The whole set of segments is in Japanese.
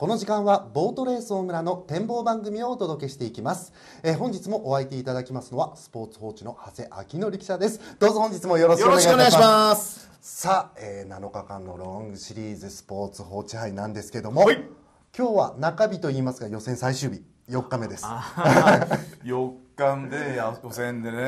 この時間はボートレース大村の展望番組をお届けしていきます、えー本日もお相手いただきますのはスポーツ報知の長谷明則記者です。どうぞ本日もよろしくお願いします。さあ、えー7日間のロングシリーズスポーツ報知杯なんですけども、はい。今日は中日といいますか予選最終日4日目です。4日で予選でね、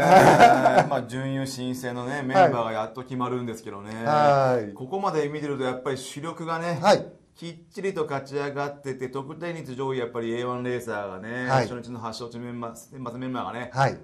まあ準優申請のねメンバーがやっと決まるんですけどね。はい。ここまで見てるとやっぱり主力がね。はいきっちりと勝ち上がってて得点率上位やっぱり A1 レーサーがね、はい。初日の発勝地メンバー選抜メンバーがね、はい。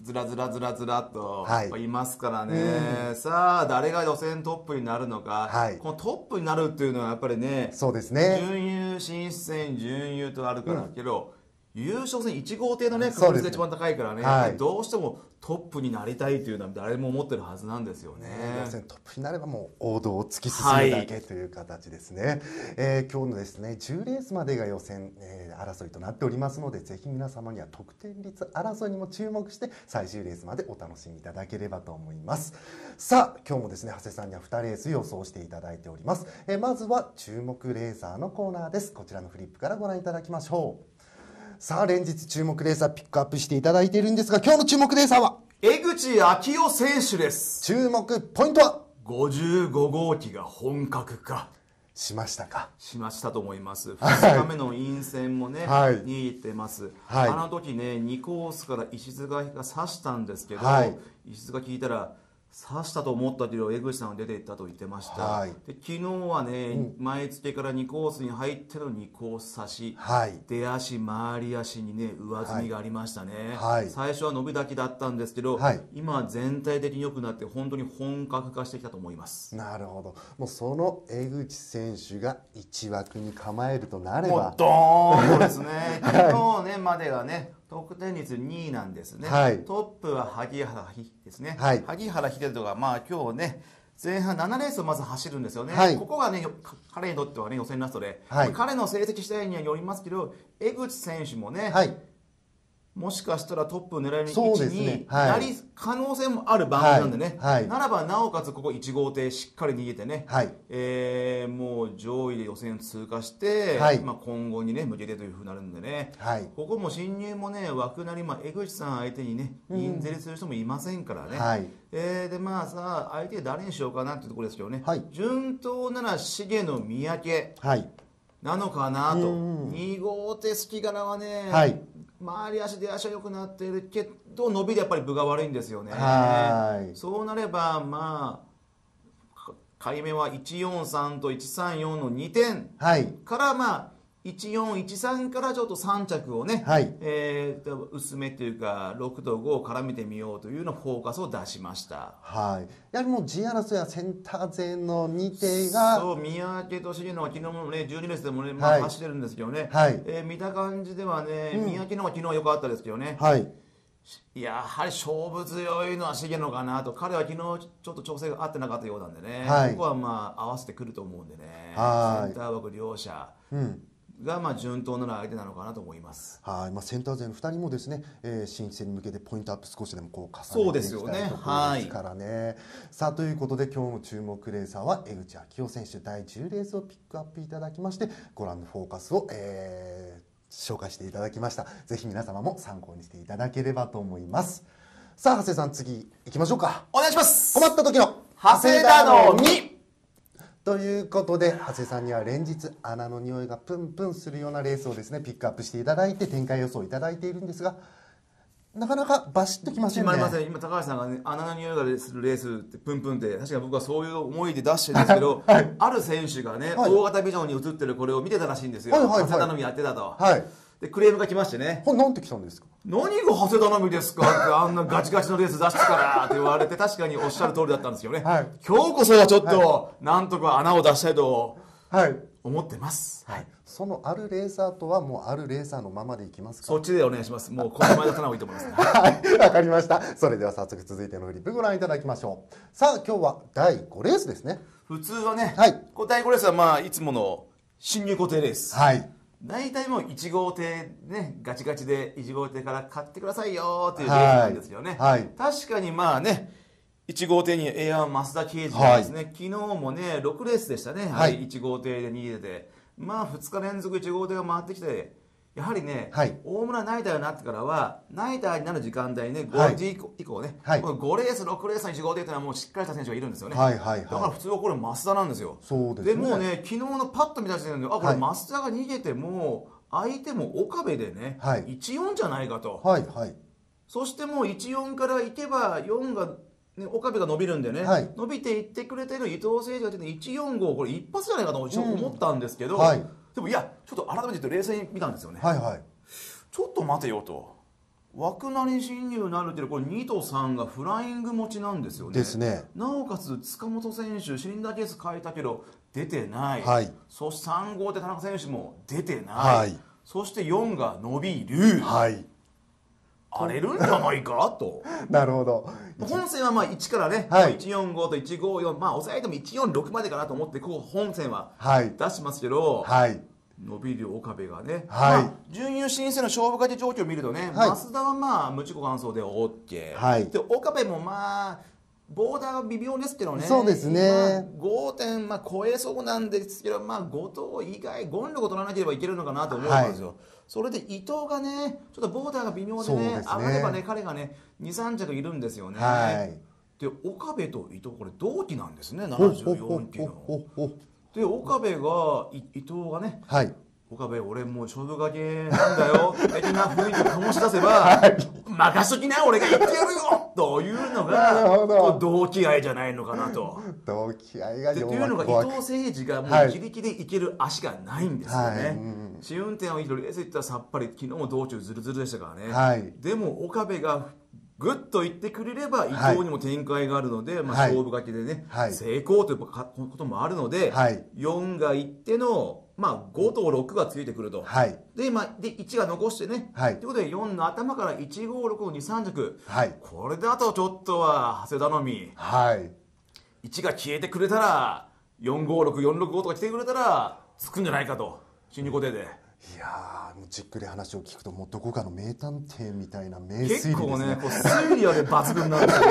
ずらずらずらずらっとはい。ますからね、さあ誰が予選トップになるのか、はい。このトップになるっていうのはやっぱりねそうですね。準優進出戦準優とあるからけど、優勝戦1号艇のね確率が一番高いからね、はい。どうしてもトップになりたいというのは誰も思ってるはずなんですよね。予選トップになればもう王道を突き進むだけという形ですね、えー今日のですね10レースまでが予選、えー争いとなっておりますのでぜひ皆様には得点率争いにも注目して最終レースまでお楽しみいただければと思います。さあ今日もですね長谷さんには2レース予想していただいております、えーまずは注目レーサーのコーナーです。こちらのフリップからご覧いただきましょうさあ連日注目レーサーピックアップしていただいているんですが今日の注目レーサーは？江口昭夫選手です。注目ポイントは？55号機が本格化。しましたか？しましたと思います。2日目の陰線もね、はい。握ってます、はい。あの時ね2コースから石塚が刺したんですけど、はい。石塚聞いたら刺したと思ったけど江口さんが出ていったと言ってました、はい。で昨日はね、前付けから2コースに入っての2コース差し、はい。出足回り足にね上積みがありましたね、はい。最初は伸びだけだったんですけど、はい。今は全体的に良くなって本当に本格化してきたと思います。なるほど。もうその江口選手が1枠に構えるとなれば。もうドーンとですね、昨日ねまでがね得点率2位なんですね、はい。トップは萩原秀ですね、はい。萩原秀人がまあ今日ね前半7レースをまず走るんですよね、はい。ここがねよ彼にとってはね予選ラストで、はい。彼の成績次第にはよりますけど江口選手もね、はいもしかしたらトップを狙える位置ですね。にはい。なり可能性もある番組なんでね、はい。はいならばなおかつここ1号艇しっかり逃げてね、はい。えーもう上位で予選通過して、はい。まあ、今後にね向けてというふうになるんでね、はい。ここも侵入もね枠なり、まあ、江口さん相手にねインゼリする人もいませんからね、はい。えーでまあさ相手誰にしようかなっていうところですけどね、はい。順当なら重野三宅はい。なのかなと。うん2号手好き柄はね、はい回り足出足は良くなっているけど伸びでやっぱり分が悪いんですよね。はい。そうなればまあか買い目は143と134の2点はい。からまあ1413からちょっと3着をね、はい。えーと薄めっていうか6と5を絡めてみようというようなフォーカスを出しました。はい。やはりもう G 争いはセンター勢の2手がそう三宅と重野は昨日もね12レースでもね、まあはい。走ってるんですけどね、はい。えー見た感じではね、三宅の方が昨日は良かったですけどね、はい。やはり勝負強いのは重野かなと彼は昨日ちょっと調整が合ってなかったようなんでね、はいここはまあ合わせてくると思うんでねはいセンター枠両者うんがまあ順当なら相手なのかなと思います。はい。まあ、センター勢の2人もですね、えー、新戦に向けてポイントアップ少しでもこう重ねていきですよねたいところですからね。さあということで今日の注目レーサーは江口昭夫選手第10レースをピックアップいただきましてご覧のフォーカスを、えー紹介していただきました。ぜひ皆様も参考にしていただければと思います。さあ長谷さん次行きましょうか。お願いします。困った時の長谷田の2ということで長谷さんには連日穴の匂いがプンプンするようなレースをですねピックアップしていただいて展開予想いただいているんですがなかなかバシッときませんね。せん。今高橋さんがね穴の匂いがするレースってプンプンって確かに僕はそういう思いで出してるんですけど、ある選手がね、はい。大型ビジョンに映ってるこれを見てたらしいんですよ、はいはいはい。長谷頼みやってたと、はいでクレームが来ましてね。なんて来たんですか？何が長谷頼みですか？っ てあんなガチガチのレース出してからって言われて確かにおっしゃる通りだったんですよね、はい。今日こそはちょっと、なんとか穴を出したいとはい。思ってます、はい、そのあるレーサーとはもうあるレーサーのままでいきますか？そっちでお願いします。もうこの前出さない方がいいと思います、ね、はい。わかりました。それでは早速続いてのフリップご覧いただきましょう。さあ今日は第5レースですね。普通はね、はい。第5レースはまあいつもの新入固定レース。はい大体もう1号艇ねガチガチで1号艇から買ってくださいよっていうレースなんですよね、はい。はい確かにまあね1号艇に A1 増田刑事がですね、昨日もね6レースでしたね、はい。1号艇で逃げてまあ2日連続1号艇が回ってきてやはりね、はい。大村ナイターになってからはナイターになる時間帯ねはい。5時以降,、以降ね、はい。この5レース6レースの1号艇っていうのはもうしっかりした選手がいるんですよね、はいはいだからは普通はこれ増田なんですよ。そうですね。もうね昨日のパッと見た時点であこれはい。増田が逃げても相手も岡部でね、はい。14じゃないかと、いはいはい。そしてもう14からいけば4が、ね、岡部が伸びるんでね、はい。伸びていってくれてる伊藤誠二が出て145これ一発じゃないかと思ったんですけど、はいでもいやちょっと改めて冷静に見たんですよね、はいはい。ちょっと待てよと。枠なり侵入なるっていうこれ2と3がフライング持ちなんですよね。ですね。なおかつ塚本選手シリンダーケース変えたけど出てない、はい。そして3号で田中選手も出てない、はい。そして4が伸びる、はい荒れるんじゃないか？と なるほど。本線はまあ1からね、はい。145と154まあ抑えても146までかなと思ってこう本線ははい。出しますけど、はい。伸びる岡部がね、はい。まあ、準優新戦の勝負勝ち状況を見るとね、はい。増田はまあ無事故完走で OK、はい。で岡部もまあボーダーが微妙ですけどね。そうですね。まあ5点、まあ、超えそうなんですけど、まあ、後藤以外権力を取らなければいけるのかなと思うんですよ、それで伊藤がねちょっとボーダーが微妙でねですね。上がればね彼がね23着いるんですよね、はい。で岡部と伊藤これ同期なんですねほほほ74期ので岡部がい伊藤がねはい。岡部俺もう勝負掛けなんだよ。的な雰囲気を醸し出せば、任しときな俺が言ってやるよというるほど。がこう同期愛じゃないのかなと。同気合がでっていうのが伊藤誠二がもはい。う自力でいける足がないんですよはい。ねうん。試運転をいろレース行ったらさっぱり昨日も道中ずるずるでしたからね。はい。でも岡部がぐっと言ってくれれば伊はい。藤にも展開があるので、まあ、はい。勝負掛けでね、はい。成功ということもあるので、はい。4がいっての、まあ、5と6がついてくると。はい。で,、まあ、で1が残してね、はい。ということで4の頭から156の23着はい。これだとちょっとは長谷頼み。はい。1が消えてくれたら456465とか来てくれたらつくんじゃないかと。新入固定で。いやーもうじっくり話を聞くともうどこかの名探偵みたいな名推理です結構ねねこう推理はね抜群なんですよ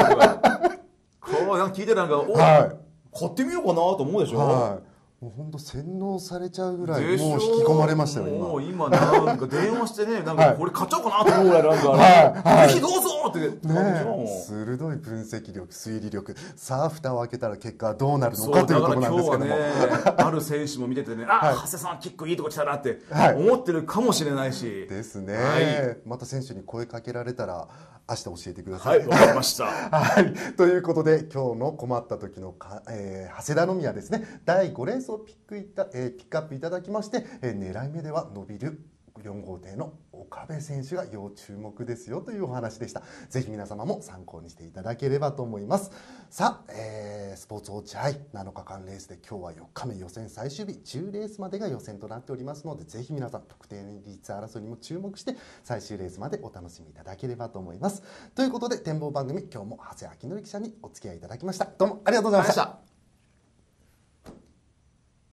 こう聞いてなんかお、はい。買ってみようかなと思うでしょ、はいもう本当洗脳されちゃうぐらいもう引き込まれましたよもう今今なんか電話してねなんはい。かこれ買っちゃおうかなと思うぐらい。なんか、はい。ぜひどうぞって。ねえ。鋭い分析力推理力。さあ蓋を開けたら結果はどうなるそのかというところなんですけども、ねある選手も見ててね、あ、長谷さんキックいいとこ来たなってはい。思ってるかもしれないし。ですね、はい。また選手に声かけられたら明日教えてくださ、はいい、わかりました。はい、ということで今日の困った時のか、えー長谷田宮ですね。第5レースをピックいた、えーピックアップいただきまして、えー狙い目では伸びる4号艇の岡部選手が要注目ですよというお話でした。ぜひ皆様も参考にしていただければと思います。さあ、えースポーツウォッチ杯7日間レースで今日は4日目予選最終日10レースまでが予選となっておりますのでぜひ皆さん得点率争いにも注目して最終レースまでお楽しみいただければと思います。ということで展望番組今日も長谷明則記者にお付き合いいただきました。どうもありがとうございました。